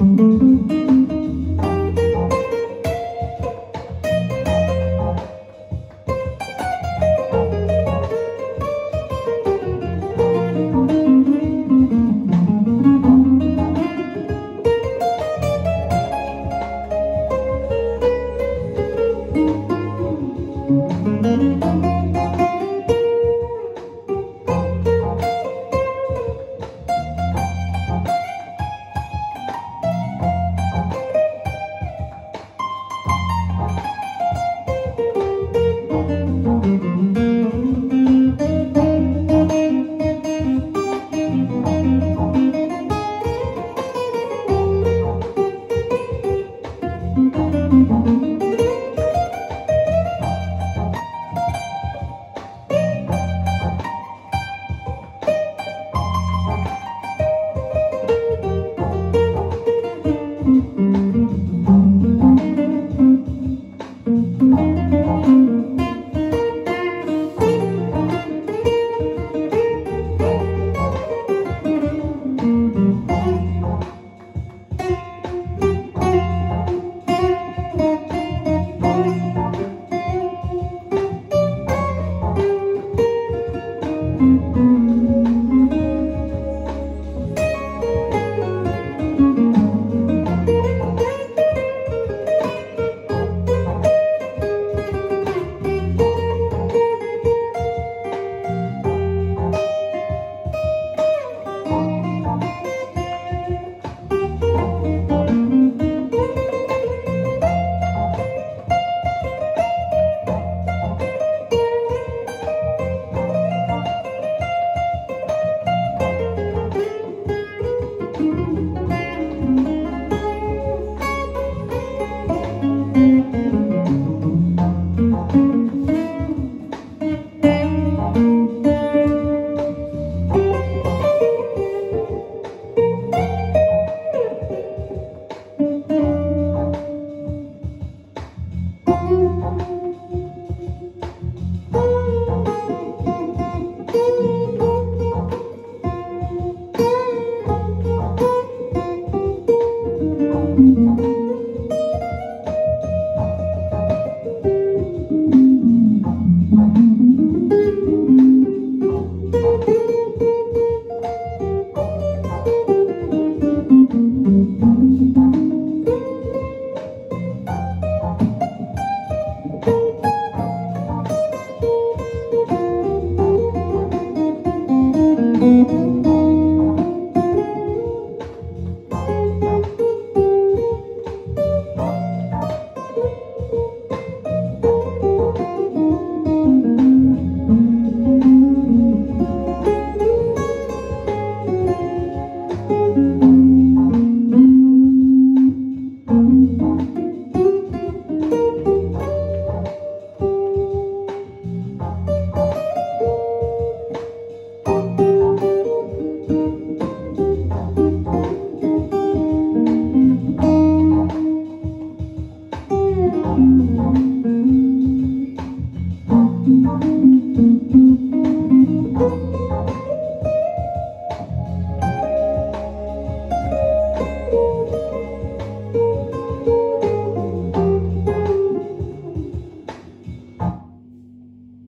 Música